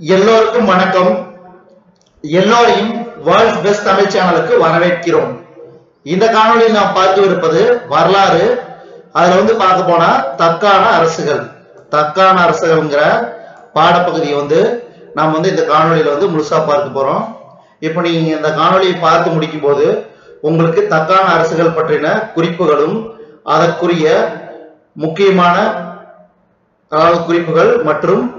எல்லோருக்கும் வணக்கம். எல்லோரையும் வேர்ல்ட் பெஸ்ட் தமிழ் சேனலுக்கு வரவேற்கிறோம். இந்த காணொளியில் நாம் பார்த்து இருப்பது வரலாறு. அதுல வந்து பார்க்க போனா தக்கான அரசுகள். தக்கான அரசுகள்ங்கிற பாடப்பகுதியை வந்து நாம் வந்து இந்த காணொலியில வந்து முழுசா பார்க்க போறோம். இப்போ நீங்க இந்த காணொளியை பார்த்து முடிக்கும் போது உங்களுக்கு தக்கான அரசுகள் பற்றின குறிப்புகளும் அதற்குரிய முக்கியமான அதாவது குறிப்புகள் மற்றும்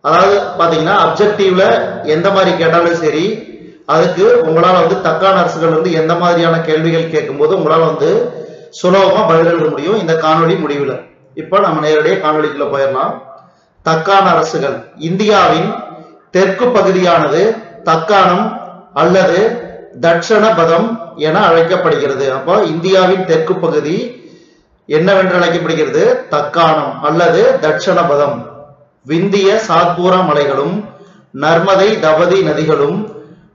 அதாவது பாத்தீங்கன்னா அப்ஜெக்டிவ்ல எந்த மாதிரி கேட்டாலும் சரி அதுக்கு உங்களால வந்து தக்கான அரசுகள் வந்து எந்த மாதிரியான கேள்விகள் கேட்கும்போது உங்களால வந்து சுலபமா பதிலளிக்க முடியும். இந்த காணொலி முடிவுல. இப்போ நம்ம நேரடியாக காணொலிக்குள்ள போயிடலாம். தக்கான அரசுகள் இந்தியாவின் தெற்கு பகுதியானது தக்கானம் அல்லது தட்சணபதம் என அழைக்கப்படுகிறது. அப்போ இந்தியாவின் தெற்கு பகுதி என்னவென்று அழைக்கப்படுகிறது? தக்கானம் அல்லது தட்சணபதம் விந்திய சாத்பூரா மலைகளும் நர்மதை தபதி நதிகளும்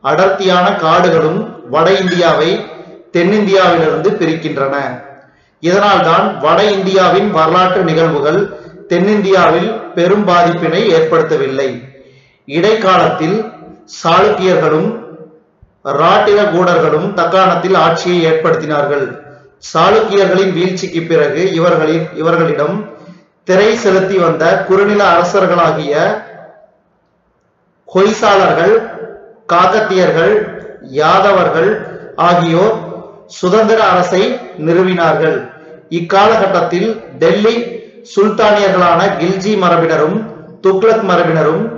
அடர்த்தியான காடுகளும் வட இந்தியாவை தென்னிந்தியாவிலிருந்து பிரிக்கின்றன. இதனால்தான் வட இந்தியாவின் வரலாற்று நிகழ்வுகள் தென்னிந்தியாவில் பெரும் பாதிப்பினை ஏற்படுத்தவில்லை. இடைக்காலத்தில் சாளுக்கியர்களும் ராட்டிரகூடர்களும் தக்காணத்தில் ஆட்சியை ஏற்படுத்தினார்கள். சாளுக்கியர்களின் வீழ்ச்சிக்கு பிறகு இவர்களின் இவர்களிடம் திரை செலுத்தி வந்த குறுநில அரசர்களாகிய ஹொய்சாளர்கள் காகத்தியர்கள் யாதவர்கள் ஆகியோர் சுதந்திர அரசை நிறுவினார்கள். இக்காலகட்டத்தில் டெல்லி சுல்தானியர்களான கில்ஜி மரபினரும் துக்ளக் மரபினரும்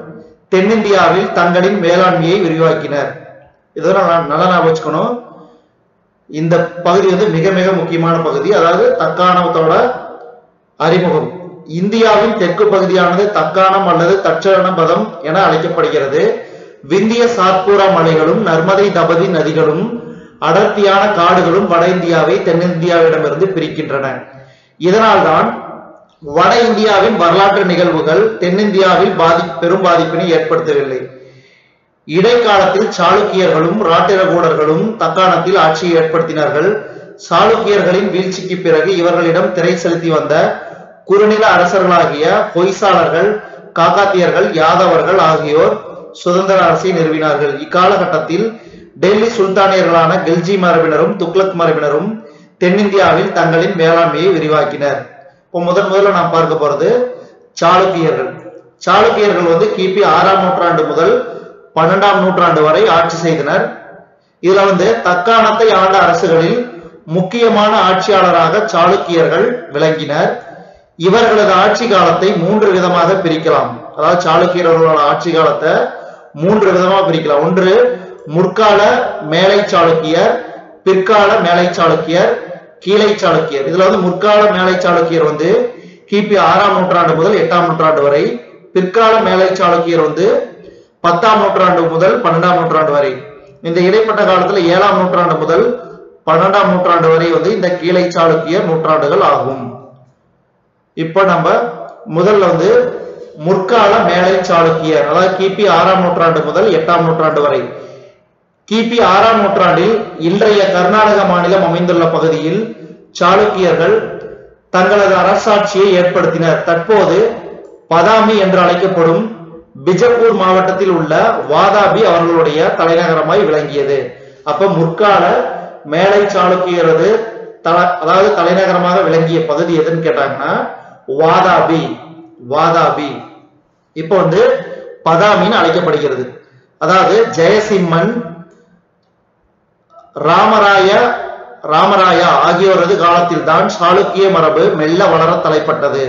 தென்னிந்தியாவில் தங்களின் மேலாண்மையை விரிவாக்கினர். இதெல்லாம் நல்லா ஞாபகம் வச்சுக்கணும். இந்த பகுதி வந்து மிக மிக முக்கியமான பகுதி. அதாவது தக்காணத்தோட அறிமுகம். இந்தியாவின் தெற்கு பகுதியானது தக்காணம் அல்லது தட்சரணபதம் என அழைக்கப்படுகிறது. விந்திய சாத்பூரா மலைகளும் நர்மதை தபதி நதிகளும் அடர்த்தியான காடுகளும் வட இந்தியாவை தென்னிந்தியாவிடமிருந்து பிரிக்கின்றன. இதனால்தான் வட இந்தியாவின் வரலாற்று நிகழ்வுகள் தென்னிந்தியாவில் பாதி பெரும் பாதிப்பினை ஏற்படுத்தவில்லை. இடைக்காலத்தில் சாளுக்கியர்களும் ராட்டிரகூடர்களும் தக்காணத்தில் ஆட்சியை ஏற்படுத்தினார்கள். சாளுக்கியர்களின் வீழ்ச்சிக்கு பிறகு இவர்களிடம் திரை செலுத்தி வந்த குறுநில அரசர்களாகிய பொய்சாளர்கள் காக்காத்தியர்கள் யாதவர்கள் ஆகியோர் சுதந்திர அரசை நிறுவினார்கள். இக்காலகட்டத்தில் டெல்லி சுல்தானியர்களான கில்ஜி மரபினரும் துக்ளக் மரபினரும் தென்னிந்தியாவில் தங்களின் வேளாண்மையை விரிவாக்கினர். இப்போ முதன் முதல்ல நாம் பார்க்க போறது சாளுக்கியர்கள். சாளுக்கியர்கள் வந்து கிபி ஆறாம் நூற்றாண்டு முதல் பன்னெண்டாம் நூற்றாண்டு வரை ஆட்சி செய்தனர். இதுல வந்து தக்காணத்தை ஆண்ட அரசுகளில் முக்கியமான ஆட்சியாளராக சாளுக்கியர்கள் விளங்கினர். இவர்களது ஆட்சி காலத்தை மூன்று விதமாக பிரிக்கலாம். அதாவது சாளுக்கியர்களோட ஆட்சி காலத்தை மூன்று விதமாக பிரிக்கலாம். ஒன்று முற்கால மேலை சாளுக்கியர் பிற்கால மேலை சாளுக்கியர் கீழை சாளுக்கியர் இதுல வந்து முற்கால மேலை சாளுக்கியர் வந்து கிபி ஆறாம் நூற்றாண்டு முதல் எட்டாம் நூற்றாண்டு வரை பிற்கால மேலை சாளுக்கியர் வந்து பத்தாம் நூற்றாண்டு முதல் பன்னெண்டாம் நூற்றாண்டு வரை. இந்த இடைப்பட்ட காலத்துல ஏழாம் நூற்றாண்டு முதல் பன்னெண்டாம் நூற்றாண்டு வரை வந்து இந்த கீழை சாளுக்கியர் நூற்றாண்டுகள் ஆகும். இப்ப நம்ம முதல்ல வந்து முற்கால மேலை சாளுக்கியர் அதாவது கிபி ஆறாம் நூற்றாண்டு முதல் எட்டாம் நூற்றாண்டு வரை. கிபி ஆறாம் நூற்றாண்டில் இன்றைய கர்நாடக மாநிலம் அமைந்துள்ள பகுதியில் சாளுக்கியர்கள் தங்களது அரசாட்சியை ஏற்படுத்தினர். தற்போது பதாமி என்று அழைக்கப்படும் பிஜப்பூர் மாவட்டத்தில் உள்ள வாதாபி அவர்களுடைய தலைநகரமாய் விளங்கியது. அப்ப முற்கால மேலை சாளுக்கியரது தல அதாவது தலைநகரமாக விளங்கிய பகுதி எதுன்னு கேட்டாங்கன்னா வாதாபி வாதாபி. இப்போ வந்து பதாமின்னு அழைக்கப்படுகிறது. அதாவது ஜெயசிம்மன் ராமராய ராமராயா ஆகியோரது காலத்தில் தான் சாளுக்கிய மரபு மெல்ல வளர தலைப்பட்டது.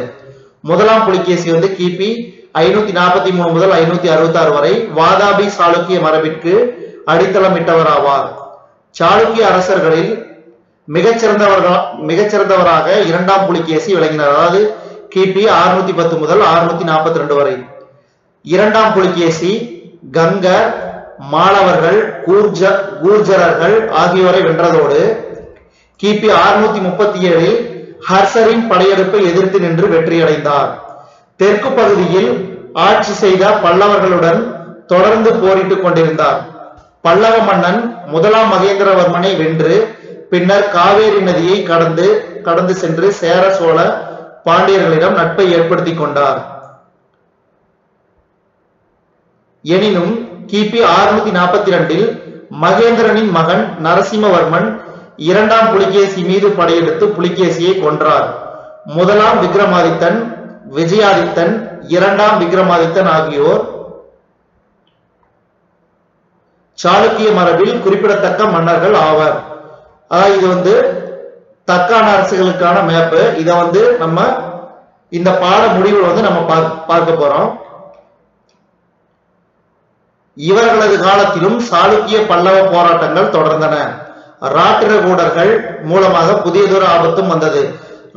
முதலாம் புலிகேசி வந்து கிபி ஐநூத்தி நாற்பத்தி மூணு முதல் ஐநூத்தி அறுபத்தி ஆறு வரை வாதாபி சாளுக்கிய மரபிற்கு அடித்தளமிட்டவர் ஆவார் சாளுக்கிய அரசர்களில் மிகச்சிறந்தவர்கள் மிகச்சிறந்தவராக இரண்டாம் புலிகேசி விளங்கினார். அதாவது கிபி அறுநூத்தி பத்து முதல் அறுநூத்தி நாற்பத்தி ரெண்டு வரை. இரண்டாம் புலிகேசி கங்கர் மாளவர்கள் கூர்ஜ கூர்ஜரர்கள் ஆகியோரை வென்றதோடு கிபி அறுநூத்தி முப்பத்தி ஏழில் ஹர்சரின் படையெடுப்பை எதிர்த்து நின்று வெற்றியடைந்தார். தெற்கு பகுதியில் ஆட்சி செய்த பல்லவர்களுடன் தொடர்ந்து போரிட்டுக் கொண்டிருந்தார். பல்லவ மன்னன் முதலாம் மகேந்திரவர்மனை வென்று பின்னர் காவேரி நதியை கடந்து கடந்து சென்று சேர சோழ பாண்டியர்களிடம் நட்பை ஏற்படுத்திக் கொண்டார். எனினும் கிபி அறுநூத்தி நாற்பத்தி ரெண்டில் மகேந்திரனின் மகன் நரசிம்மவர்மன் இரண்டாம் புலிகேசி மீது படையெடுத்து புலிகேசியை கொன்றார். முதலாம் விக்ரமாதித்தன் விஜயாதித்தன் இரண்டாம் விக்ரமாதித்தன் ஆகியோர் சாளுக்கிய மரபில் குறிப்பிடத்தக்க மன்னர்கள் ஆவர். அதாவது இது வந்து தக்கான அரசுகளுக்கான மேப்பு. இத வந்து நம்ம இந்த பாட முடிவில் வந்து நம்ம பார்க்க போறோம். இவர்களது காலத்திலும் சாளுக்கிய பல்லவ போராட்டங்கள் தொடர்ந்தன. ராட்டிரகூடர்கள் மூலமாக புதியதொரு ஆபத்தும் வந்தது.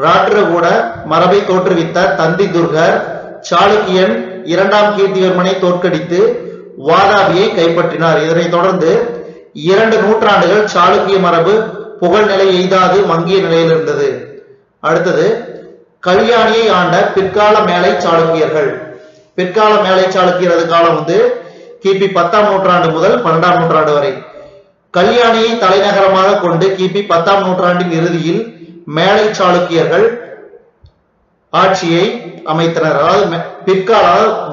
ராட்டிரகூட மரபை தோற்றுவித்த தந்தி துர்கர் சாளுக்கியன் இரண்டாம் கீர்த்திவர்மனை தோற்கடித்து வாதாபியை கைப்பற்றினார். இதனைத் தொடர்ந்து இரண்டு நூற்றாண்டுகள் சாளுக்கிய மரபு புகழ்நிலை எய்தாது மங்கிய நிலையில் இருந்தது. அடுத்தது கல்யாணியை ஆண்ட பிற்கால மேலை சாளுக்கியர்கள். பிற்கால மேலை சாளுக்கியரது காலம் வந்து கிபி பத்தாம் நூற்றாண்டு முதல் பன்னெண்டாம் நூற்றாண்டு வரை. கல்யாணியை தலைநகரமாக கொண்டு கிபி பத்தாம் நூற்றாண்டின் இறுதியில் மேலை சாளுக்கியர்கள் ஆட்சியை அமைத்தனர். அதாவது பிற்கால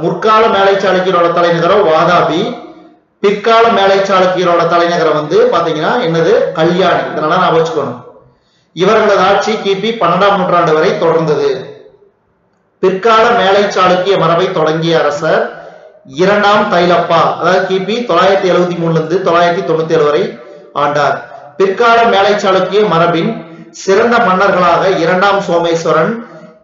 முற்கால மேலை சாளுக்கியரோட தலைநகரம் வாதாபி பிற்கால மேலை சாளுக்கியரோட தலைநகரம் வந்து பாத்தீங்கன்னா என்னது? கல்யாணி. இதனால நான் வச்சுக்கணும். இவர்களது ஆட்சி கிபி பன்னெண்டாம் நூற்றாண்டு வரை தொடர்ந்தது. பிற்கால மேலை சாளுக்கிய மரபை தொடங்கிய அரசர் இரண்டாம் தைலப்பா. அதாவது கிபி தொள்ளாயிரத்தி எழுபத்தி மூணுல இருந்து தொள்ளாயிரத்தி தொண்ணூத்தி ஏழு வரை ஆண்டார். பிற்கால மேலை சாளுக்கிய மரபின் சிறந்த மன்னர்களாக இரண்டாம் சோமேஸ்வரன்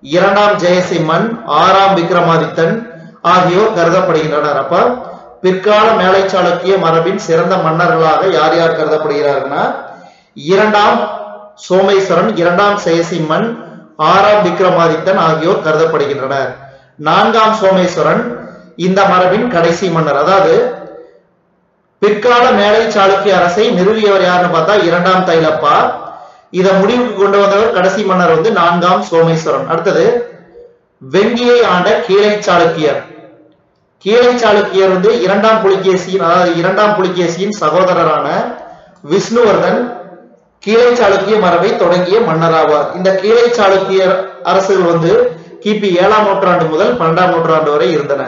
இரண்டாம் ஜெயசிம்மன் ஆறாம் விக்ரமாதித்தன் ஆகியோர் கருதப்படுகின்றனர். அப்ப பிற்கால மேலை சாளுக்கிய மரபின் சிறந்த மன்னர்களாக யார் யார் கருதப்படுகிறார்கள்னா இரண்டாம் சோமேஸ்வரன் இரண்டாம் செயசிம்மன் ஆறாம் விக்ரமாதித்தன் ஆகியோர் கருதப்படுகின்றனர். நான்காம் சோமேஸ்வரன் இந்த மரபின் கடைசி மன்னர். அதாவது பிற்கால மேலை சாளுக்கிய அரசை நிறுவியவர் யாருன்னு பார்த்தா இரண்டாம் தைலப்பா. இதை முடிவுக்கு கொண்டு வந்தவர் கடைசி மன்னர் வந்து நான்காம் சோமேஸ்வரன். அடுத்தது வெங்கியை ஆண்ட கீழை சாளுக்கியர் கீழை சாளுக்கியர் வந்து இரண்டாம் புலிகேசியின் அதாவது இரண்டாம் புலிகேசியின் சகோதரரான விஷ்ணுவர்தன் கீழை சாளுக்கிய மரபை தொடங்கிய மன்னராவார். இந்த கீழை சாளுக்கியர் அரசுகள் வந்து கிபி ஏழாம் நூற்றாண்டு முதல் பன்னெண்டாம் நூற்றாண்டு வரை இருந்தன.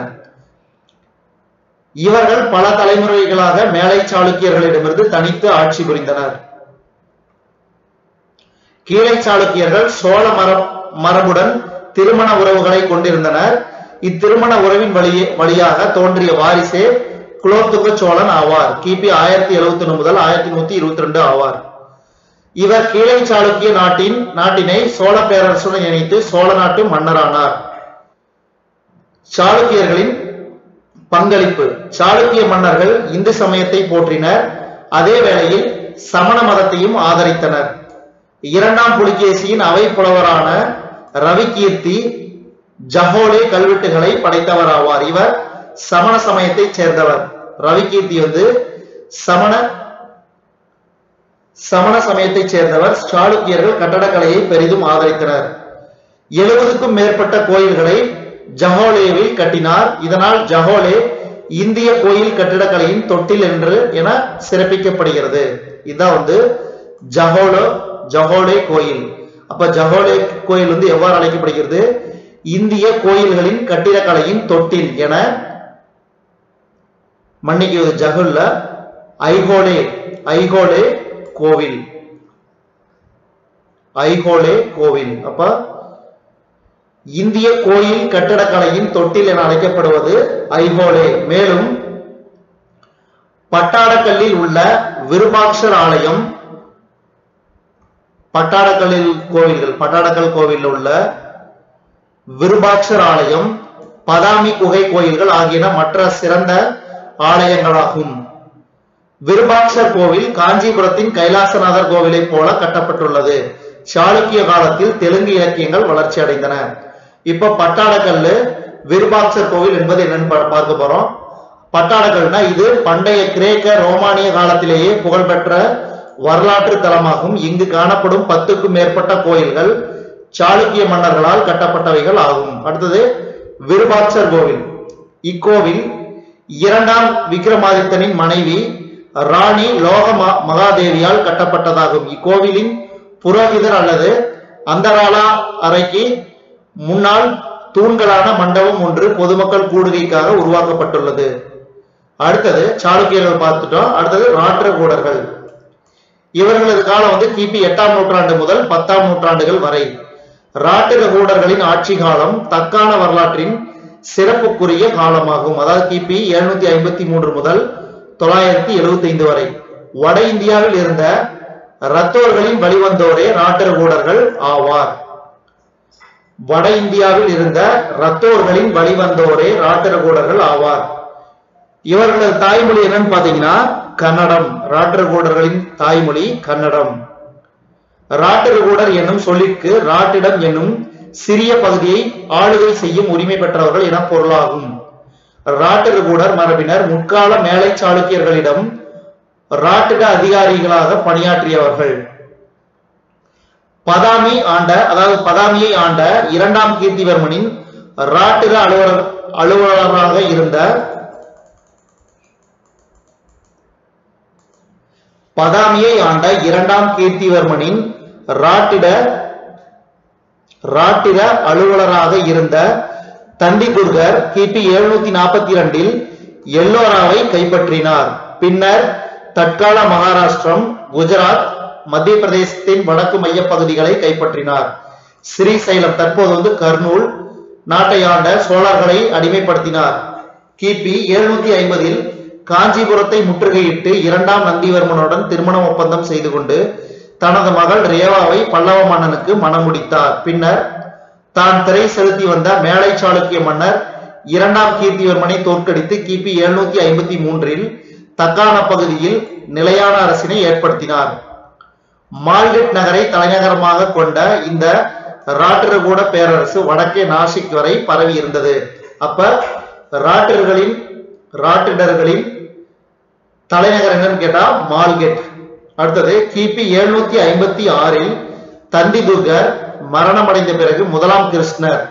இவர்கள் பல தலைமுறைகளாக மேலை சாளுக்கியர்களிடமிருந்து தனித்து ஆட்சி புரிந்தனர். கீழை சாளுக்கியர்கள் சோழ மரபுடன் திருமண உறவுகளை கொண்டிருந்தனர். இத்திருமண உறவின் வழியே வழியாக தோன்றிய வாரிசே குலோத்துங்க சோழன் ஆவார் கிபி ஆயிரத்தி எழுவத்தி ஒண்ணு முதல் ஆயிரத்தி நூத்தி இருபத்தி ரெண்டு ஆவார். இவர் கீழை சாளுக்கிய நாட்டின் நாட்டினை சோழ பேரரசுடன் இணைத்து சோழ நாட்டு மன்னரானார். சாளுக்கியர்களின் பங்களிப்பு. சாளுக்கிய மன்னர்கள் இந்து சமயத்தை போற்றினர். அதே வேளையில் சமண மதத்தையும் ஆதரித்தனர். இரண்டாம் புலிகேசியின் அவை புலவரான ரவிகீர்த்தி ஜஹோலே கல்வெட்டுகளை படைத்தவர் ஆவார் இவர் சமண சமயத்தை சேர்ந்தவர். ரவிகீர்த்தி வந்து சமண சமண சமயத்தை சேர்ந்தவர். சாளுக்கியர்கள் கட்டடக்கலையை பெரிதும் ஆதரித்தனர். எழுபதுக்கும் மேற்பட்ட கோயில்களை ஜஹோலேவில் கட்டினார். இதனால் ஜஹோலே இந்திய கோயில் கட்டிடக்கலையின் தொட்டில் என்று என சிறப்பிக்கப்படுகிறது. இதுதான் வந்து ஜஹோலோ ஜஹோலே கோயில். அப்ப ஜஹோலே கோயில் வந்து எவ்வாறு அழைக்கப்படுகிறது? இந்திய கோயில்களின் கட்டிடக்கலையின் தொட்டில் என மன்னிக்கிறது ஜகுல்ல ஐஹோலே ஐஹோலே கோவில். ஐஹோலே கோவில். அப்ப இந்திய கோயில் கட்டடக்கலையின் தொட்டில் என அழைக்கப்படுவது ஐஹோலே மேலும் பட்டாடக்கல்லில் உள்ள விருபாக்ஷர் ஆலயம் பட்டாடக்கல்லில் கோவில்கள் பட்டாடக்கல் கோவிலில் உள்ள விருபாட்சர் ஆலயம் பதாமி குகை கோயில்கள் ஆகியன மற்ற சிறந்த ஆலயங்களாகும். விருபாட்சர் கோவில் காஞ்சிபுரத்தின் கைலாசநாதர் கோவிலை போல கட்டப்பட்டுள்ளது. சாளுக்கிய காலத்தில் தெலுங்கு இலக்கியங்கள் வளர்ச்சி அடைந்தன. இப்ப பட்டாளக்கல்லு விருபாட்சர் கோவில் என்பது என்னன்னு பார்க்க போறோம். பட்டாடக்கல்னா இது பண்டைய கிரேக்க ரோமானிய காலத்திலேயே புகழ்பெற்ற வரலாற்று தலமாகும். இங்கு காணப்படும் பத்துக்கும் மேற்பட்ட கோயில்கள். சாளுக்கிய மன்னர்களால் கட்டப்பட்டவைகள் ஆகும். அடுத்தது விருபாட்சர் கோவில். இக்கோவில் இரண்டாம் விக்ரமாதித்தனின் மனைவி ராணி லோக ம- மகாதேவியால் கட்டப்பட்டதாகும். இக்கோவிலின் புரோகிதர் அல்லது அந்தராலா அறைக்கு முன்னால் தூண்களான மண்டபம் ஒன்று பொதுமக்கள் கூடுகைக்காக உருவாக்கப்பட்டுள்ளது. அடுத்தது சாளுக்கியர்கள் பார்த்துட்டோம். அடுத்தது ராற்றகூடர்கள் இவர்களது காலம் வந்து கிபி எட்டாம் நூற்றாண்டு முதல் பத்தாம் நூற்றாண்டுகள் வரை. ராட்டிரகூடர்களின் ஆட்சி காலம் தக்கான வரலாற்றின் சிறப்புக்குரிய காலமாகும். அதாவது கிபி எழுநூத்தி ஐம்பத்தி மூன்று முதல் தொள்ளாயிரத்தி எழுபத்தி ஐந்து வரை. வட இந்தியாவில் இருந்த ரத்தோர்களின் வழிவந்தோரே ராட்டிரகூடர்கள் ஆவார். வட இந்தியாவில் இருந்த ரத்தோர்களின் வழிவந்தோரே ராட்டிரகூடர்கள் ஆவார். இவர்களது தாய்மொழி என்னன்னு பாத்தீங்கன்னா கன்னடம். ராட்டிரகூடர்களின் தாய்மொழி கன்னடம். ராட்டிரகூடர் என்னும் சொல்லிற்கு ராட்டிடம் என்னும் சிறிய பகுதியை ஆளுகை செய்யும் உரிமை பெற்றவர்கள் என பொருளாகும். ராட்டிரகூடர் மரபினர் முற்கால மேலை சாளுக்கியர்களிடம் ராட்டிட அதிகாரிகளாக பணியாற்றியவர்கள். பதாமி ஆண்ட அதாவது பதாமியை ஆண்ட இரண்டாம் கீர்த்திவர்மனின் ராட்டிர அலுவலர் அலுவலராக இருந்த பதாமியை ஆண்ட இரண்டாம் கீர்த்திவர்மனின் ராட்டிட ராட்டிர அலுவலராக இருந்த தண்டிகுர்கர் கிபி எழுநூத்தி நாற்பத்தி இரண்டில் எல்லோராவை கைப்பற்றினார். பின்னர் தற்கால மகாராஷ்டிரம் குஜராத் மத்திய பிரதேசத்தின் வடக்கு மைய பகுதிகளை கைப்பற்றினார். ஸ்ரீசைலம் தற்போது வந்து கர்னூல் நாட்டை ஆண்ட சோழர்களை அடிமைப்படுத்தினார். கிபி எழுநூத்தி ஐம்பதில் காஞ்சிபுரத்தை முற்றுகையிட்டு இரண்டாம் நந்திவர்மனுடன் திருமண ஒப்பந்தம் செய்து கொண்டு தனது மகள் ரேவாவை பல்லவ மன்னனுக்கு மணமுடித்தார் பின்னர் தான் திரை செலுத்தி வந்த மேலை சாளுக்கிய மன்னர் இரண்டாம் கீர்த்திவர்மனை தோற்கடித்து கிபி எழுநூத்தி ஐம்பத்தி மூன்றில் தக்கான பகுதியில் நிலையான அரசினை ஏற்படுத்தினார். மால்கெட் நகரை தலைநகரமாக கொண்ட இந்த ராட்டிரகூட பேரரசு வடக்கே நாசிக் வரை பரவி இருந்தது. அப்ப ராட்டிர்களின் ராட்டிடர்களின் தலைநகரங்கன்னு கேட்டா மால்கெட். அடுத்தது கிபி எழுநூத்தி ஐம்பத்தி ஆறில் தந்திதுர்கர் மரணமடைந்த பிறகு முதலாம் கிருஷ்ணர்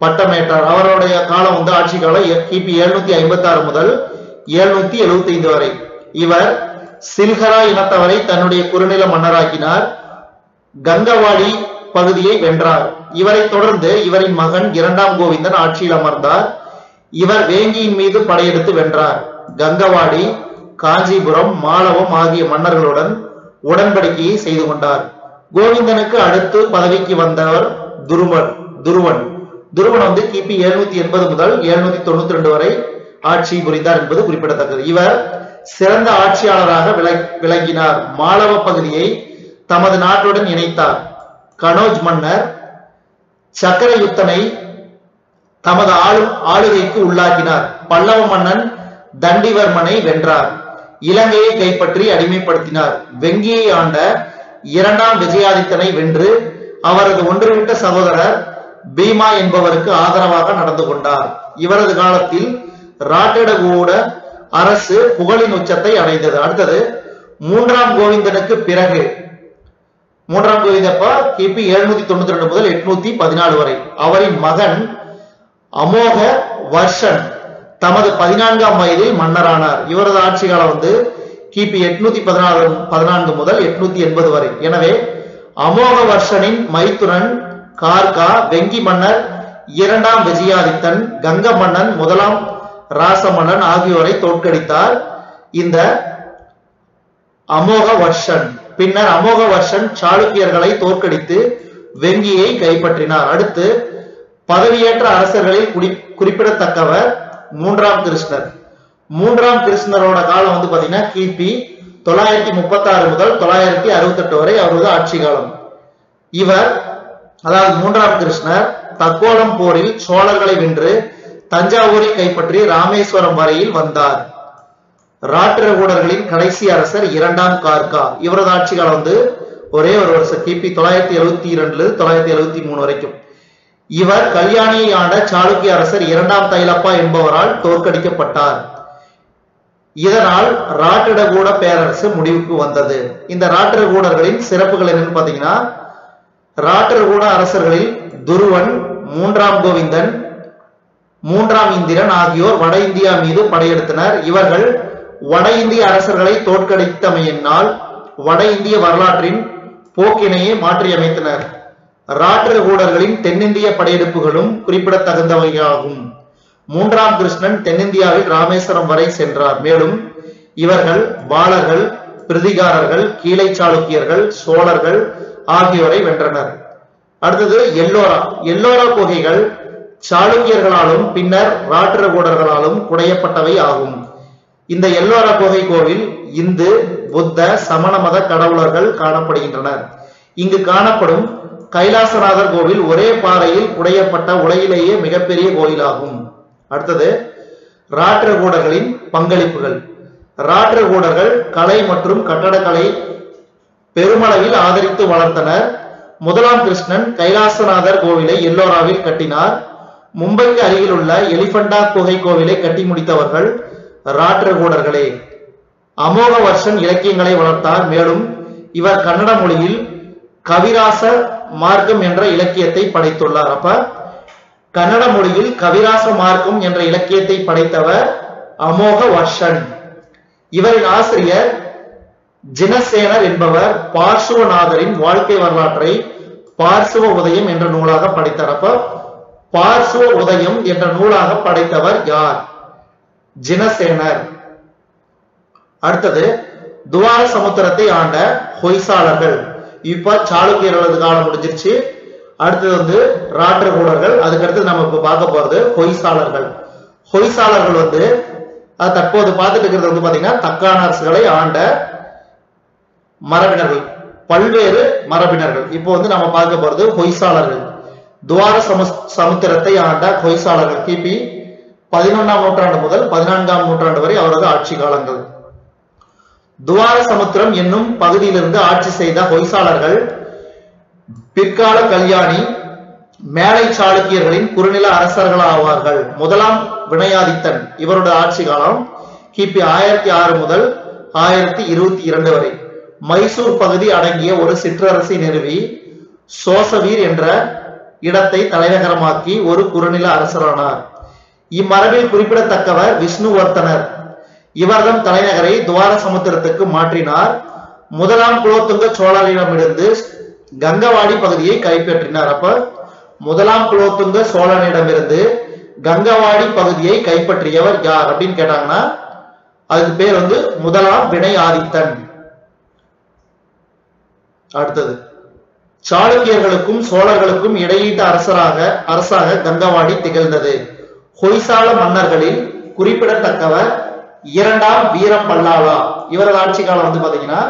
பட்டமேற்றார். அவருடைய காலம் வந்து ஆட்சி காலம் எ- கிபி எழுநூத்தி ஐம்பத்தி ஆறு முதல் எழுநூத்தி எழுபத்தி ஐந்து வரை. இவர் சில்ஹரா இனத்தவரை தன்னுடைய குறுநில மன்னராக்கினார். கங்கவாடி பகுதியை வென்றார். இவரை தொடர்ந்து இவரின் மகன் இரண்டாம் கோவிந்தன் ஆட்சியில் அமர்ந்தார். இவர் வேங்கியின் மீது படையெடுத்து வென்றார். கங்கவாடி காஞ்சிபுரம் மாலவம் ஆகிய மன்னர்களுடன் உடன்படிக்கையை செய்து கொண்டார். கோவிந்தனுக்கு அடுத்து பதவிக்கு வந்தவர் துருவன் துருவன். துருவன் வந்து கிபி எழுநூத்தி எண்பது முதல் எழுநூத்தி தொண்ணூத்தி ரெண்டு வரை ஆட்சி புரிந்தார் என்பது குறிப்பிடத்தக்கது. இவர் சிறந்த ஆட்சியாளராக விளங்கினார். மாலவ பகுதியை தமது நாட்டுடன் இணைத்தார். கனோஜ் மன்னர் சக்கர யுத்தனை தமது ஆளு ஆளுகைக்கு உள்ளாக்கினார். பல்லவ மன்னன் தண்டிவர்மனை வென்றார். இலங்கையை கைப்பற்றி அடிமைப்படுத்தினார். வெங்கியை ஆண்ட இரண்டாம் விஜயாதித்தனை வென்று அவரது ஒன்றுவிட்ட சகோதரர் பீமா என்பவருக்கு ஆதரவாக நடந்து கொண்டார். இவரது காலத்தில் ராட்டிடகூட அரசு புகழின் உச்சத்தை அடைந்தது. அடுத்தது மூன்றாம் கோவிந்தனுக்கு பிறகு. மூன்றாம் கோவிந்தப்பா கிபி எழுநூத்தி தொண்ணூத்தி ரெண்டு முதல் எட்நூத்தி பதினாலு வரை. அவரின் மகன் அமோக வர்ஷன். தமது பதினான்காம் வயதில் மன்னரானார். இவரது ஆட்சி காலம் வந்து கிபி எட்நூத்தி பதினாறு பதினான்கு முதல் எட்நூத்தி எண்பது வரை. எனவே அமோக வர்ஷனின் மைத்துனன் கார்கா வெங்கி மன்னர் இரண்டாம் விஜயாதித்தன் கங்க மன்னன் முதலாம் ராச மன்னன் ஆகியோரை தோற்கடித்தார் இந்த அமோக வர்ஷன் பின்னர் அமோக வர்ஷன் சாளுக்கியர்களை தோற்கடித்து வெங்கியை கைப்பற்றினார். அடுத்து பதவியேற்ற அரசர்களில் குடி- குறிப்பிடத்தக்கவர் மூன்றாம் கிருஷ்ணர். மூன்றாம் கிருஷ்ணரோட காலம் வந்து பாத்தீங்கன்னா கிபி தொள்ளாயிரத்தி முப்பத்தி ஆறு முதல் தொள்ளாயிரத்தி அறுபத்தி எட்டு வரை அவரது ஆட்சி காலம். இவர் அதாவது மூன்றாம் கிருஷ்ணர் தக்கோலம் போரில் சோழர்களை வென்று தஞ்சாவூரை கைப்பற்றி ராமேஸ்வரம் வரையில் வந்தார். ராட்டிரகூடர்களின் கடைசி அரசர் இரண்டாம் கார்கா. இவரது ஆட்சி காலம் வந்து ஒரே ஒரு வருஷம் கிபி தொள்ளாயிரத்தி எழுபத்தி இரண்டுல இருந்து தொள்ளாயிரத்தி எழுபத்தி மூணு வரைக்கும். இவர் கல்யாணியை ஆண்ட சாளுக்கிய அரசர் இரண்டாம் தைலப்பா என்பவரால் தோற்கடிக்கப்பட்டார். இதனால் ராட்டிடகூட பேரரசு முடிவுக்கு வந்தது. இந்த ராட்டிரகூடர்களின் சிறப்புகள் என்னன்னு பாத்தீங்கன்னா ராட்டிரகூட அரசர்களில் துருவன் மூன்றாம் கோவிந்தன் மூன்றாம் இந்திரன் ஆகியோர் வட இந்தியா மீது படையெடுத்தனர். இவர்கள் வட இந்திய அரசர்களை தோற்கடித்தமையினால் வட இந்திய வரலாற்றின் போக்கினையே மாற்றியமைத்தனர். ராட்டிரகூடர்களின் தென்னிந்திய படையெடுப்புகளும் குறிப்பிடத்தகுந்தவையாகும். மூன்றாம் கிருஷ்ணன் தென்னிந்தியாவில் ராமேஸ்வரம் வரை சென்றார். மேலும் இவர்கள் பாலர்கள் பிரதிகாரர்கள் கீழை சாளுக்கியர்கள் சோழர்கள் ஆகியோரை வென்றனர். அடுத்தது எல்லோரா. எல்லோரா குகைகள் சாளுக்கியர்களாலும் பின்னர் ராட்டிரகூடர்களாலும் குடையப்பட்டவை ஆகும். இந்த எல்லோரா குகை கோவில் இந்து புத்த சமண மத கடவுளர்கள் காணப்படுகின்றனர். இங்கு காணப்படும் கைலாசநாதர் கோவில் ஒரே பாறையில் குடையப்பட்ட உலகிலேயே மிகப்பெரிய கோயிலாகும். அடுத்தது ராட்டிரகூடர்களின் பங்களிப்புகள். ராட்டிரகூடர்கள் கலை மற்றும் கட்டடக்கலை பெருமளவில் ஆதரித்து வளர்த்தனர் முதலாம் கிருஷ்ணன் கைலாசநாதர் கோவிலை எல்லோராவில் கட்டினார். மும்பைக்கு அருகில் உள்ள எலிபண்டா குகை கோவிலை கட்டி முடித்தவர்கள் ராட்டிரகூடர்களே அமோக வர்ஷன் இலக்கியங்களை வளர்த்தார். மேலும் இவர் கன்னட மொழியில் கவிராச மார்க்கம் என்ற இலக்கியத்தை படைத்துள்ளார். அப்ப கன்னட மொழியில் கவிராச மார்க்கம் என்ற இலக்கியத்தை படைத்தவர் அமோக வர்ஷன். இவரின் ஆசிரியர் ஜினசேனர் என்பவர் பார்சுவநாதரின் வாழ்க்கை வரலாற்றை பார்சுவ உதயம் என்ற நூலாக படைத்தார். அப்ப பார்சுவ உதயம் என்ற நூலாக படைத்தவர் யார்? ஜினசேனர். அடுத்தது துவார சமுத்திரத்தை ஆண்ட ஹொய்சாளர்கள். இப்ப சாளுக்கியர்களது காலம் முடிஞ்சிருச்சு. அடுத்தது வந்து ராட்டிரகூடர்கள் அதுக்கடுத்து நம்ம இப்ப பார்க்க போறது ஹொய்சாளர்கள். ஹொய்சாளர்கள் வந்து அது தற்போது பார்த்துட்டு இருக்கிறது வந்து பாத்தீங்கன்னா தக்கான அரசுகளை ஆண்ட மரபினர்கள். பல்வேறு மரபினர்கள். இப்போ வந்து நம்ம பார்க்க போறது ஹொய்சாளர்கள். துவார சம சமுத்திரத்தை ஆண்ட ஹொய்சாளர்கள். கிபி பதினொன்னாம் நூற்றாண்டு முதல் பதினான்காம் நூற்றாண்டு வரை அவரது ஆட்சி காலங்கள். துவார சமுத்திரம் என்னும் பகுதியிலிருந்து ஆட்சி செய்த ஹொய்சாளர்கள் பிற்கால கல்யாணி மேலை சாளுக்கியர்களின் குறுநில அரசர்களாவார்கள். முதலாம் வினயாதித்தன் இவருடைய ஆட்சி காலம் கிபி ஆயிரத்தி ஆறு முதல் ஆயிரத்தி இருபத்தி இரண்டு வரை. மைசூர் பகுதி அடங்கிய ஒரு சிற்றரசை நிறுவி சோசவீர் என்ற இடத்தை தலைநகரமாக்கி ஒரு குறுநில அரசரானார். இம்மரபில் குறிப்பிடத்தக்கவர் விஷ்ணுவர்த்தனர். இவர்தம் தலைநகரை துவார சமுத்திரத்துக்கு மாற்றினார். முதலாம் குலோத்துங்க சோழரிடமிருந்து கங்கவாடி பகுதியை கைப்பற்றினார். அப்ப முதலாம் குலோத்துங்க சோழனிடமிருந்து கங்கவாடி பகுதியை கைப்பற்றியவர் யார் அப்படின்னு கேட்டாங்கன்னா அதுக்கு பேர் வந்து முதலாம் வினை ஆதித்தன் அடுத்தது சாளுக்கியர்களுக்கும் சோழர்களுக்கும் இடையீட்டு அரசராக அரசாக கங்கவாடி திகழ்ந்தது. ஹொய்சால மன்னர்களில் குறிப்பிடத்தக்கவர் இரண்டாம் வீரப்பல்லாளா இவரது ஆட்சி காலம் வந்து பாத்தீங்கன்னா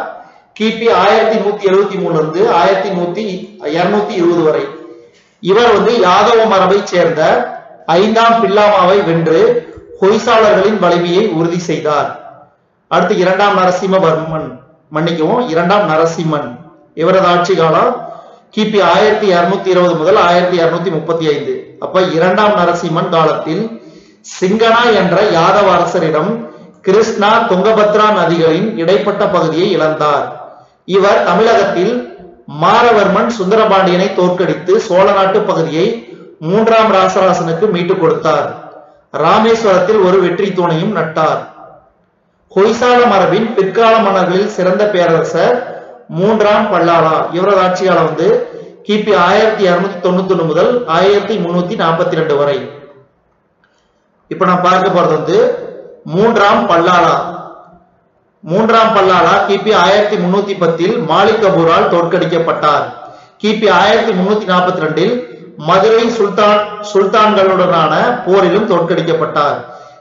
கிபி ஆயிரத்தி நூத்தி எழுபத்தி மூணுல இருந்து ஆயிரத்தி நூத்தி இருநூத்தி இருபது வரை. இவர் வந்து யாதவ மரபை சேர்ந்த ஐந்தாம் பில்லாமாவை வென்று ஹொய்சாளர்களின் வலிமையை உறுதி செய்தார். அடுத்து இரண்டாம் நரசிம்மவர்மன் மன்னிக்கவும் இரண்டாம் நரசிம்மன். இவரது ஆட்சி காலம் கிபி ஆயிரத்தி இருநூத்தி இருபது முதல் ஆயிரத்தி இருநூத்தி முப்பத்தி ஐந்து. அப்ப இரண்டாம் நரசிம்மன் காலத்தில் சிங்கனா என்ற யாதவ அரசரிடம் கிருஷ்ணா துங்கபத்ரா நதிகளின் இடைப்பட்ட பகுதியை இழந்தார். இவர் தமிழகத்தில் மாரவர்மன் சுந்தரபாண்டியனை தோற்கடித்து சோழ நாட்டு பகுதியை மூன்றாம் ராசராசனுக்கு மீட்டுக் கொடுத்தார். ராமேஸ்வரத்தில் ஒரு வெற்றி தூணையும் நட்டார். ஹொய்சால மரபின் பிற்கால மன்னர்களில் சிறந்த பேரரசர் மூன்றாம் பல்லாளா. இவரது ஆட்சி காலம் வந்து கிபி ஆயிரத்தி இருநூத்தி தொண்ணூத்தி ஒண்ணு முதல் ஆயிரத்தி முன்னூத்தி நாற்பத்தி ரெண்டு வரை. இப்ப நான் பார்க்க போறது வந்து மூன்றாம் பல்லாளா மூன்றாம் பல்லாளா கிபி ஆயிரத்தி முன்னூத்தி பத்தில் மாலிக் கபூரால் தோற்கடிக்கப்பட்டார். கிபி ஆயிரத்தி முன்னூத்தி நாற்பத்தி ரெண்டில் மதுரை சுல்தான் சுல்தான்களுடனான போரிலும் தோற்கடிக்கப்பட்டார்.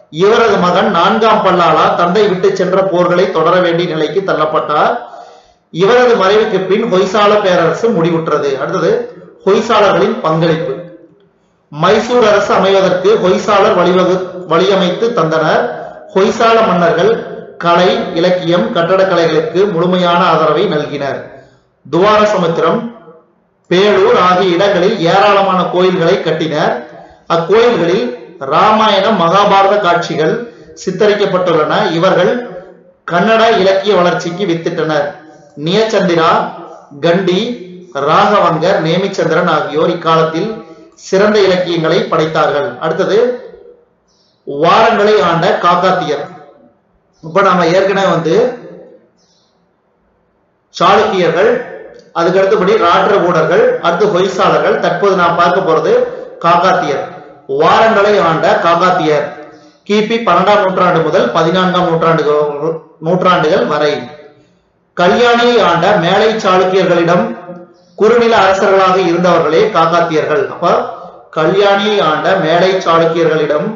இவரது மகன் நான்காம் பல்லாளா தந்தை விட்டு சென்ற போர்களை தொடர வேண்டிய நிலைக்கு தள்ளப்பட்டார். இவரது மறைவுக்கு பின் ஹொய்சால பேரரசு முடிவுற்றது. அடுத்தது ஹொய்சாலர்களின் பங்களிப்பு. மைசூர் அரசு அமைவதற்கு ஹொய்சாலர் வழிவகு வழியமைத்து தந்தனர். ஹொய்சால மன்னர்கள் கலை இலக்கியம் கட்டடக்கலைகளுக்கு முழுமையான ஆதரவை நல்கினர். துவார சமுத்திரம் பேளூர் ஆகிய இடங்களில் ஏராளமான கோயில்களை கட்டினர். அக்கோயில்களில் ராமாயணம் மகாபாரத காட்சிகள் சித்தரிக்கப்பட்டுள்ளன. இவர்கள் கன்னட இலக்கிய வளர்ச்சிக்கு வித்திட்டனர். நியச்சந்திரா கண்டி ராகவங்கர் நேமிச்சந்திரன் ஆகியோர் இக்காலத்தில் சிறந்த இலக்கியங்களை படைத்தார்கள். அடுத்தது வாரங்களை ஆண்ட காக்காத்தியர். இப்ப நம்ம ஏற்கனவே வந்து சாளுக்கியர்கள் அதுக்கு அடுத்தபடி ராட்டிரகூடர்கள் அடுத்து ஹொய்சாளர்கள் தற்போது நான் பார்க்க போறது காக்காத்தியர். வாரங்களை ஆண்ட காக்காத்தியர். கிபி பன்னெண்டாம் நூற்றாண்டு முதல் பதினான்காம் நூற்றாண்டுகள் நூற்றாண்டுகள் வரை. கல்யாணியை ஆண்ட மேலை சாளுக்கியர்களிடம் குறுநில அரசர்களாக இருந்தவர்களே காக்காத்தியர்கள். அப்ப கல்யாணியை ஆண்ட மேலை சாளுக்கியர்களிடம்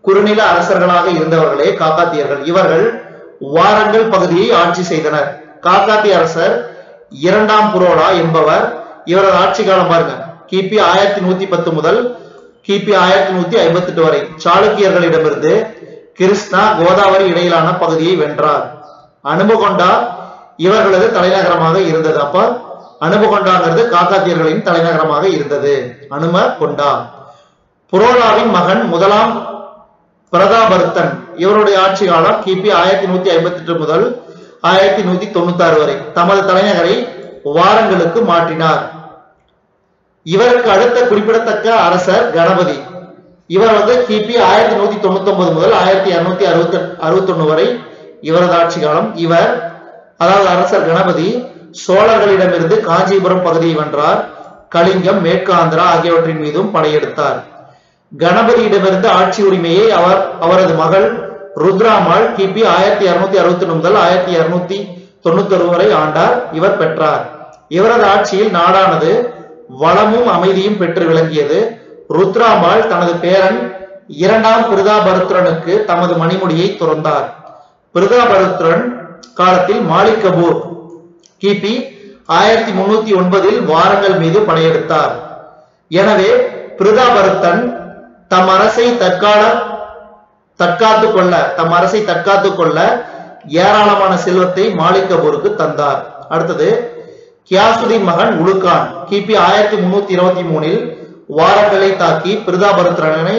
குறுநில அரசர்களாக இருந்தவர்களே காக்காத்தியர்கள். இவர்கள் வாரங்கள் பகுதியை ஆட்சி செய்தனர். காக்காத்திய அரசர் இரண்டாம் புரோடா என்பவர். இவரது ஆட்சி காலம் பாருங்க. கிபி ஆயிரத்தி நூத்தி பத்து முதல் கிபி ஆயிரத்தி நூத்தி ஐம்பத்தி எட்டு வரை சாளுக்கியர்களிடமிருந்து கிருஷ்ணா கோதாவரி இடையிலான பகுதியை வென்றார். அனுபகொண்டா இவர்களது தலைநகரமாக இருந்தது. அப்ப அனுபகொண்டாங்கிறது காக்காத்தியர்களின் தலைநகரமாக இருந்தது. அனும கொண்டா புரோலாவின் மகன் முதலாம் பிரதாபர்த்தன் இவருடைய ஆட்சி காலம் கிபி ஆயிரத்தி நூத்தி ஐம்பத்தி எட்டு முதல் ஆயிரத்தி நூத்தி தொண்ணூத்தி ஆறு வரை. தமது தலைநகரை வாரங்களுக்கு மாற்றினார். இவருக்கு அடுத்த குறிப்பிடத்தக்க அரசர் கணபதி. இவர் வந்து கிபி ஆயிரத்தி நூத்தி தொண்ணூத்தி ஒன்பது முதல் ஆயிரத்தி இருநூத்தி அறுபத்தி அறுபத்தி வரை இவரது ஆட்சி காலம். இவர் அதாவது அரசர் கணபதி சோழர்களிடமிருந்து காஞ்சிபுரம் பகுதியை வென்றார். கலிங்கம் மேற்காந்திரா ஆகியவற்றின் மீதும் படையெடுத்தார். கணபதியிடமிருந்து ஆட்சி உரிமையை அவர் அவரது மகள் ருத்ராமாள் கிபி ஆயிரத்தி இருநூத்தி அறுபத்தி ஒன்று முதல் ஆயிரத்தி இருநூத்தி தொண்ணூத்தி ஒரு வரை ஆண்டார் இவர் பெற்றார். இவரது ஆட்சியில் நாடானது வளமும் அமைதியும் பெற்று விளங்கியது. ருத்ராமாள் தனது பேரன் இரண்டாம் பிருதாபருத்ரனுக்கு தமது மணிமுடியை துறந்தார். பிருதாபருத்ரன் காலத்தில் மாலிக் கபூர் கிபி ஆயிரத்தி முன்னூத்தி ஒன்பதில் வாரங்கள் மீது படையெடுத்தார். எனவே பிரதாபருத்தன் தம் அரசை தற்கால தற்காத்து கொள்ள தம் அரசை தற்காத்து கொள்ள ஏராளமான செல்வத்தை மாலிகபூருக்கு தந்தார். அடுத்தது கியாசுதீன் மகன் உலுக்கான் கிபி ஆயிரத்தி முன்னூத்தி இருபத்தி மூணில் வாரங்களை தாக்கி பிரதாபருத்திரனை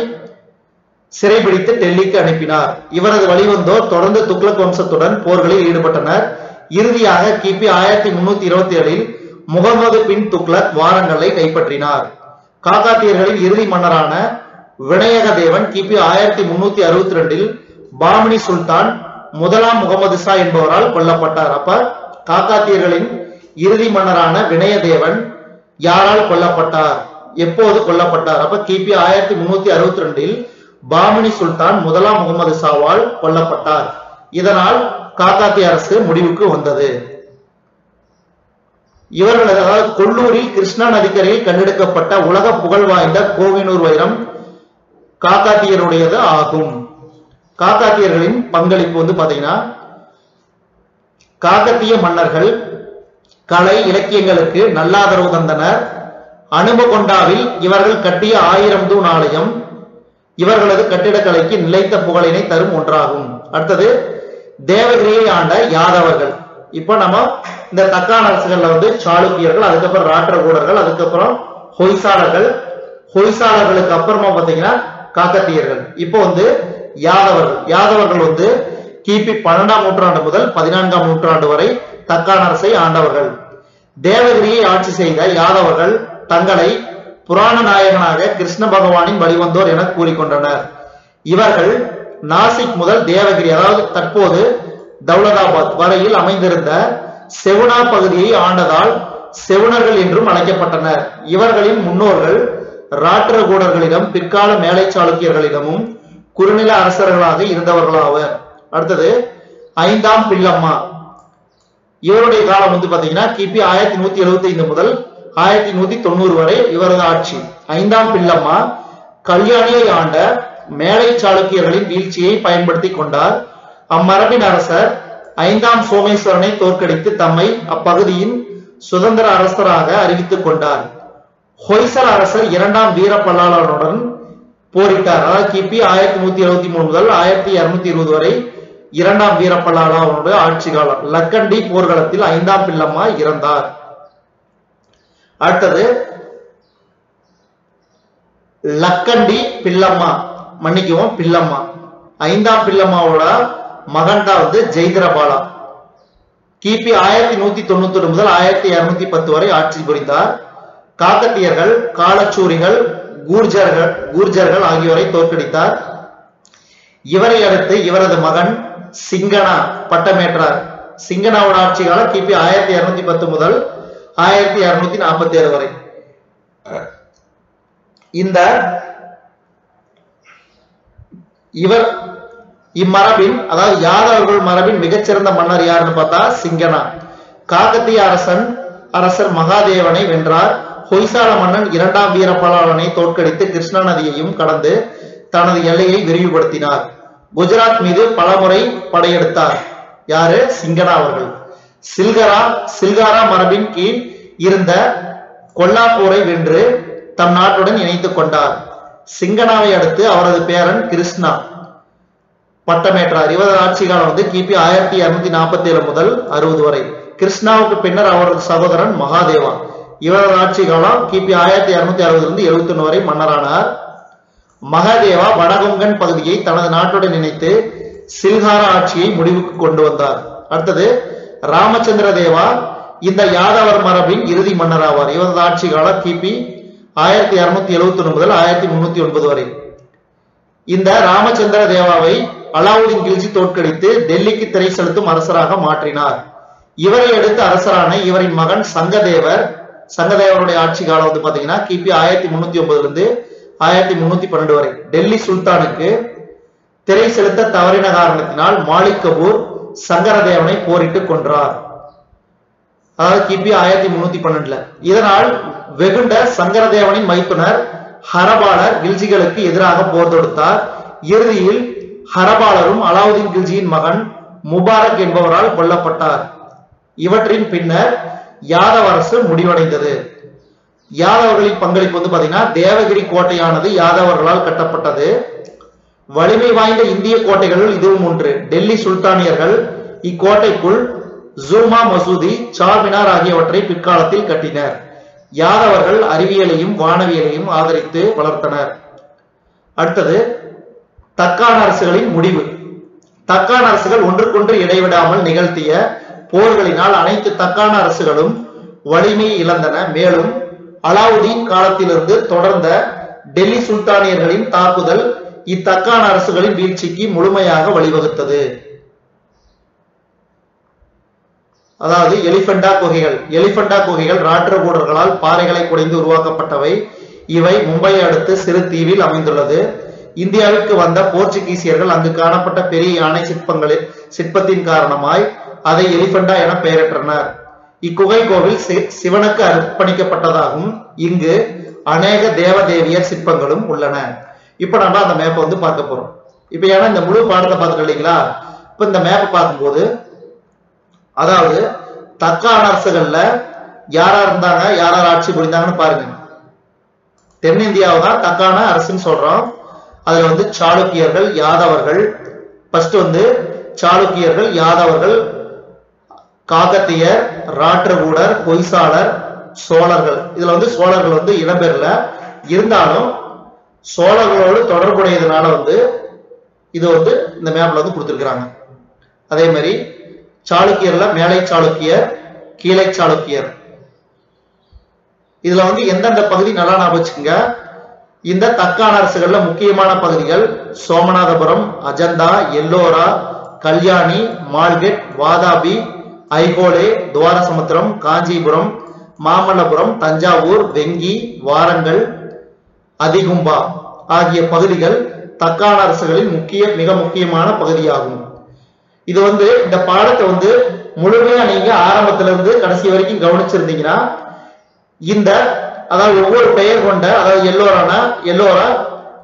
சிறைபிடித்து டெல்லிக்கு அனுப்பினார். இவரது வழிவந்தோர் தொடர்ந்து துக்ளக் வம்சத்துடன் போர்களில் ஈடுபட்டனர். இறுதியாக கிபி ஆயிரத்தி முன்னூத்தி இருபத்தி ஏழில் முகமது பின் துக்ளக் வாரங்களை கைப்பற்றினார். காக்காத்தியர்களின் இறுதி மன்னரான விநாயக தேவன் கிபி ஆயிரத்தி முன்னூத்தி அறுபத்தி ரெண்டில் பாமினி சுல்தான் முதலாம் முகமது ஷா என்பவரால் கொல்லப்பட்டார். அப்ப காக்காத்தியர்களின் இறுதி மன்னரான வினயதேவன் யாரால் கொல்லப்பட்டார்? எப்போது கொல்லப்பட்டார்? அப்ப கிபி ஆயிரத்தி முன்னூத்தி அறுபத்தி ரெண்டில் பாமினி சுல்தான் முதலாம் முகமது ஷாவால் கொல்லப்பட்டார். இதனால் காக்காத்திய அரசு முடிவுக்கு வந்தது. இவர்களது அதாவது கொல்லூரில் கிருஷ்ணா நதிக்கரையில் கண்டெடுக்கப்பட்ட உலக புகழ் வாய்ந்த கோவினூர் வைரம் காக்காத்தியருடையது ஆகும். காக்காட்டியர்களின் பங்களிப்பு வந்து பாத்தீங்கன்னா காக்கத்திய மன்னர்கள் கலை இலக்கியங்களுக்கு நல்லாதரவு தந்தனர். அனுபகொண்டாவில் இவர்கள் கட்டிய ஆயிரம் தூண் ஆலயம் இவர்களது கட்டிடக்கலைக்கு நிலைத்த புகழினை தரும் ஒன்றாகும். அடுத்தது தேவகிரியை ஆண்ட யாதவர்கள். இப்ப நம்ம இந்த தக்கான அரசுகள்ல வந்து சாளுக்கியர்கள் அதுக்கப்புறம் ராட்டிரகூடர்கள் அதுக்கப்புறம் ஹொய்சாளர்கள் ஹொய்சாளர்களுக்கு அப்புறமா பாத்தீங்கன்னா காக்கத்தியர்கள். இப்போ வந்து யாதவர்கள். யாதவர்கள் வந்து கிபி பன்னெண்டாம் நூற்றாண்டு முதல் பதினான்காம் நூற்றாண்டு வரை தக்கான அரசை ஆண்டவர்கள். தேவகிரியை ஆட்சி செய்த யாதவர்கள் தங்களை புராண நாயகனாக கிருஷ்ண பகவானின் வழிவந்தோர் என கூறிக்கொண்டனர். இவர்கள் நாசிக் முதல் தேவகிரி அதாவது தற்போது தௌலதாபாத் வரையில் அமைந்திருந்த செவுனா பகுதியை ஆண்டதால் செவுணர்கள் என்றும் அழைக்கப்பட்டனர். இவர்களின் முன்னோர்கள் ராட்டிரகூடர்களிடம் பிற்கால மேலை சாளுக்கியர்களிடமும் குறுநில அரசர்களாக இருந்தவர்களாவர். அடுத்தது ஐந்தாம் பில்லம்மா இவருடைய காலம் வந்து பாத்தீங்கன்னா கிபி ஆயிரத்தி நூத்தி எழுபத்தி ஐந்து முதல் ஆயிரத்தி நூத்தி தொண்ணூறு வரை இவரது ஆட்சி. ஐந்தாம் பில்லம்மா கல்யாணியை ஆண்ட மேலை சாளுக்கியர்களின் வீழ்ச்சியை பயன்படுத்தி கொண்டார். அம்மரபின் அரசர் ஐந்தாம் சோமேஸ்வரனை தோற்கடித்து தம்மை அப்பகுதியின் சுதந்திர அரசராக அறிவித்துக் கொண்டார். ஹொய்சல் அரசர் இரண்டாம் வீரப்பல்லாளனுடன் போரிட்டார். அதாவது கிபி ஆயிரத்தி நூத்தி எழுபத்தி மூணு முதல் ஆயிரத்தி இருநூத்தி இருபது வரை இரண்டாம் வீரப்பல்லாளனுடைய ஆட்சி காலம். லக்கண்டி போர்க்களத்தில் ஐந்தாம் பில்லம்மா இறந்தார். அடுத்தது லக்கண்டி பில்லம்மா மன்னிக்கவும் பில்லம்மா ஐந்தாம் பில்லம்மாவோட மகன் வந்து ஜெய்திரபாலா. கிபி ஆயிரத்தி நூத்தி தொண்ணூத்தி ஒன்று முதல் ஆயிரத்தி இருநூத்தி பத்து வரை ஆட்சி புரிந்தார். காக்கத்தியர்கள் காலச்சூரிகள் கூர்ஜர்கள் கூர்ஜர்கள் ஆகியோரை தோற்கடித்தார். இவரை அடுத்து இவரது மகன் சிங்கனா பட்டமேற்றார். சிங்கனாவோட ஆட்சி காலம் கிபி ஆயிரத்தி இருநூத்தி பத்து முதல் ஆயிரத்தி இருநூத்தி நாற்பத்தி ஏழு வரை. இந்த இவர் இம்மரபின் அதாவது யாதவர்கள் மரபின் மிகச்சிறந்த மன்னர் யாருன்னு பார்த்தா சிங்கனா. காகத்திய அரசன் அரசர் மகாதேவனை வென்றார். ஹொய்சால மன்னன் இரண்டாம் வீரபாலனை தோற்கடித்து கிருஷ்ணா நதியையும் கடந்து தனது எல்லையை விரிவுபடுத்தினார். குஜராத் மீது பலமுறை படையெடுத்தார். யாரு? சிங்கனா அவர்கள். சில்கரா சில்காரா மரபின் கீழ் இருந்த கொல்லாப்பூரை வென்று தம் நாட்டுடன் இணைத்துக் கொண்டார். சிங்கனாவை அடுத்து அவரது பேரன் கிருஷ்ணா. பட்டமேற்றார். இவரது ஆட்சி காலம் வந்து கிபி ஆயிரத்தி இருநூத்தி நாற்பத்தி ஏழு முதல் அறுபது வரை. கிருஷ்ணாவுக்கு பின்னர் அவரது சகோதரன் மகாதேவா. இவரது ஆட்சி காலம் கிபி ஆயிரத்தி இருநூத்தி அறுபதுல இருந்து எழுபத்தி ஒண்ணு வரை மன்னரானார். மகாதேவா வடகொங்கன் பகுதியை தனது நாட்டுடன் இணைத்து சில்ஹாரா ஆட்சியை முடிவுக்கு கொண்டு வந்தார். அடுத்தது ராமச்சந்திர தேவா இந்த யாதவர் மரபின் இறுதி மன்னர் ஆவார் இவரது ஆட்சி காலம் கிபி ஆயிரத்தி இருநூத்தி எழுபத்தி ஒண்ணு முதல் ஆயிரத்தி முன்னூத்தி ஒன்பது வரை. இந்த ராமச்சந்திர தேவாவை அலாவுதீன் கில்ஜி தோற்கடித்து டெல்லிக்கு திரை செலுத்தும் அரசராக மாற்றினார். இவரை அடுத்து அரசரான இவரின் மகன் சங்கதேவர் சங்கதேவனுடைய ஆட்சி காலம் வந்து பாத்தீங்கன்னா கிபி ஆயிரத்தி முன்னூத்தி ஒன்பதுல இருந்து ஆயிரத்தி முன்னூத்தி பன்னெண்டு வரை. டெல்லி சுல்தானுக்கு திரை செலுத்த தவறின காரணத்தினால் மாலிக் கபூர் சங்கரதேவனை போரிட்டு கொன்றார். அதாவது கிபி ஆயிரத்தி முன்னூத்தி பன்னெண்டுல. இதனால் வெகுண்ட சங்கரதேவனின் மைத்துனர் ஹரபாலர் கில்ஜிகளுக்கு எதிராக போர் தொடுத்தார். இறுதியில் ஹரபாலரும் அலாவுதீன் கில்ஜியின் மகன் முபாரக் என்பவரால் கொல்லப்பட்டார். இவற்றின் பின்னர் யாதவ அரசு முடிவடைந்தது. யாதவர்களின் பங்களிப்பு வந்து பாத்தீங்கன்னா தேவகிரி கோட்டையானது யாதவர்களால் கட்டப்பட்டது. வலிமை வாய்ந்த இந்திய கோட்டைகளில் இதுவும் ஒன்று. டெல்லி சுல்தானியர்கள் இக்கோட்டைக்குள் ஜூமா மசூதி சார்மினார் ஆகியவற்றை பிற்காலத்தில் கட்டினர். யாதவர்கள் அறிவியலையும் வானவியலையும் ஆதரித்து வளர்த்தனர். அடுத்தது தக்கான அரசுகளின் முடிவு. தக்கான அரசுகள் ஒன்றுக்கொன்று இடைவிடாமல் நிகழ்த்திய போர்களினால் அனைத்து தக்கான அரசுகளும் வலிமையை இழந்தன. மேலும் அலாவுதீன் காலத்திலிருந்து தொடர்ந்த டெல்லி சுல்தானியர்களின் தாக்குதல் இத்தக்கான அரசுகளின் வீழ்ச்சிக்கு முழுமையாக வழிவகுத்தது. அதாவது எலிபெண்டா குகைகள். எலிபெண்டா குகைகள் ராட்டிரகூடர்களால் பாறைகளை குடைந்து உருவாக்கப்பட்டவை. இவை மும்பையை அடுத்து சிறு தீவில் அமைந்துள்ளது. இந்தியாவிற்கு வந்த போர்ச்சுகீசியர்கள் அங்கு காணப்பட்ட பெரிய யானை சிற்பங்களில் சிற்பத்தின் காரணமாய் அதை எலிபெண்டா என பெயரிட்டனர் இக்குகை கோவில் சி- சிவனுக்கு அர்ப்பணிக்கப்பட்டதாகவும் இங்கு அநேக தேவதேவியர் சிற்பங்களும் உள்ளன. இப்ப நம்ம அந்த மேப்பை வந்து பார்க்க போறோம். இப்ப ஏன்னா இந்த முழு பாடத்தை பார்த்துட்டு இல்லைங்களா? இப்ப இந்த மேப்பை பார்க்கும்போது அதாவது தக்கான அரசுகள்ல யாரா இருந்தாங்க யாரார் ஆட்சி புரிந்தாங்கன்னு பாருங்க. தென்னிந்தியாவை தான் தக்கான அரசுன்னு சொல்றோம். அதுல வந்து சாளுக்கியர்கள் யாதவர்கள். ஃபர்ஸ்ட் வந்து சாளுக்கியர்கள் யாதவர்கள் காகத்தியர் ராற்றகூடர் பொய்சாளர் சோழர்கள். இதுல வந்து சோழர்கள் வந்து இடம்பெறல. இருந்தாலும் சோழர்களோடு தொடர்புடையதுனால வந்து இது வந்து இந்த மேப்ல வந்து கொடுத்துருக்குறாங்க. அதே மாதிரி சாளுக்கியர்ல மேலை சாளுக்கியர் கீழை சாளுக்கியர். இதுல வந்து எந்தெந்த பகுதி நல்லா ஞாபகம் வச்சுக்கோங்க. இந்த தக்கான அரசுகள்ல முக்கியமான பகுதிகள் சோமநாதபுரம் அஜந்தா எல்லோரா கல்யாணி மால்கெட் வாதாபி ஐகோலே துவாரசமுத்திரம் காஞ்சிபுரம் மாமல்லபுரம் தஞ்சாவூர் வெங்கி வாரங்கல் அதிகும்பா ஆகிய பகுதிகள் தக்கான அரசுகளின் முக்கிய மிக முக்கியமான பகுதியாகும். இது வந்து இந்த பாடத்தை வந்து முழுமையா நீங்க ஆரம்பத்துல இருந்து கடைசி வரைக்கும் கவனிச்சிருந்தீங்கன்னா இந்த அதாவது ஒவ்வொரு பெயர் கொண்ட அதாவது எல்லோரான எல்லோரா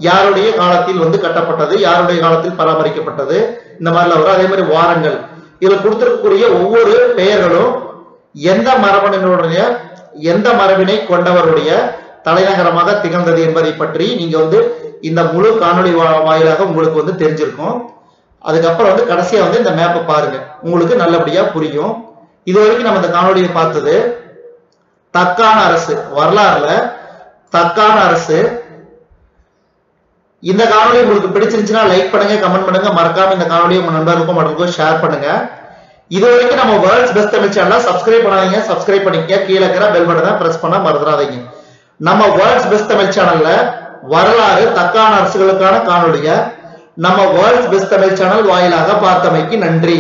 யாருடைய காலத்தில் வந்து கட்டப்பட்டது யாருடைய காலத்தில் பராமரிக்கப்பட்டது இந்த மாதிரிலாம் வரும். அதே மாதிரி வாரங்கள். இதுல கொடுத்திருக்கக்கூடிய ஒவ்வொரு பெயர்களும் எந்த மரபணினுடைய எந்த மரபினை கொண்டவருடைய தலைநகரமாக திகழ்ந்தது என்பதை பற்றி நீங்க வந்து இந்த முழு காணொலி வா- வாயிலாக உங்களுக்கு வந்து தெரிஞ்சிருக்கும். அதுக்கப்புறம் வந்து கடைசியா வந்து இந்த மேப்பை பாருங்க. உங்களுக்கு நல்லபடியா புரியும். இது வரைக்கும் நம்ம இந்த காணொலியை பார்த்தது தக்கான அரசு வரலாறுல தக்கான அரசு இந்த காணொலி உங்களுக்கு பிடிச்சிருந்துச்சுன்னா லைக் பண்ணுங்க கமெண்ட் பண்ணுங்க. மறக்காம இந்த காணொலியை உங்க நண்பர்களுக்கும் மற்றவங்களுக்கும் ஷேர் பண்ணுங்க. இது வரைக்கும் நம்ம world's best Tamil channel subscribe பண்ணாதீங்க. சப்ஸ்கிரைப் பண்ணிக்க கீழே இருக்கிற பெல் பட்டனை பிரஸ் பண்ண மறந்துடாதீங்க. நம்ம வேர்ல்ட்ஸ் பெஸ்ட் தமிழ் சேனல்ல வரலாறு தக்கான அரசுகளுக்கான காணொலிய நம்ம வேர்ல்ட்ஸ் பெஸ்ட் தமிழ் சேனல் வாயிலாக பார்த்தமைக்கு நன்றி.